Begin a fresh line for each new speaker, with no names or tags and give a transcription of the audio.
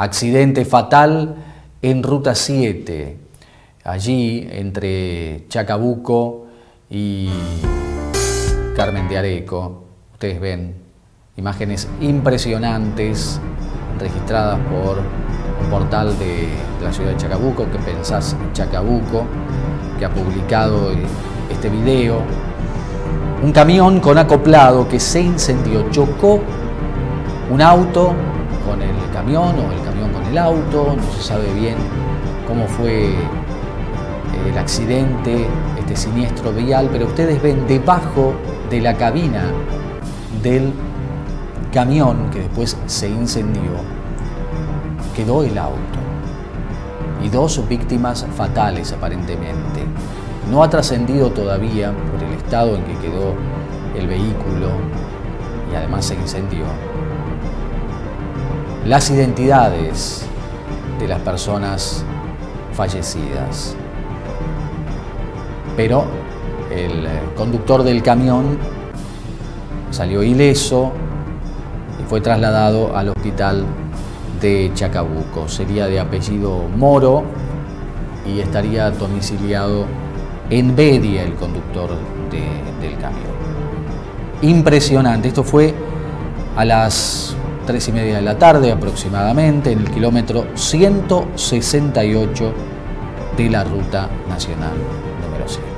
Accidente fatal en Ruta 7, allí entre Chacabuco y Carmen de Areco. Ustedes ven imágenes impresionantes registradas por un portal de, la ciudad de Chacabuco, que pensás Chacabuco, que ha publicado este video. Un camión con acoplado que se incendió, chocó un auto con el camión o el camión con el auto, no se sabe bien cómo fue el accidente, este siniestro vial, pero ustedes ven debajo de la cabina del camión que después se incendió, quedó el auto y dos víctimas fatales aparentemente. No ha trascendido todavía por el estado en que quedó el vehículo y además se incendió las identidades de las personas fallecidas. Pero el eh, conductor del camión salió ileso y fue trasladado al hospital de Chacabuco. Sería de apellido Moro y estaría domiciliado en Bedia, el conductor del camión. Impresionante, esto fue a las tres y media de la tarde aproximadamente, en el kilómetro 168 de la Ruta Nacional número 7.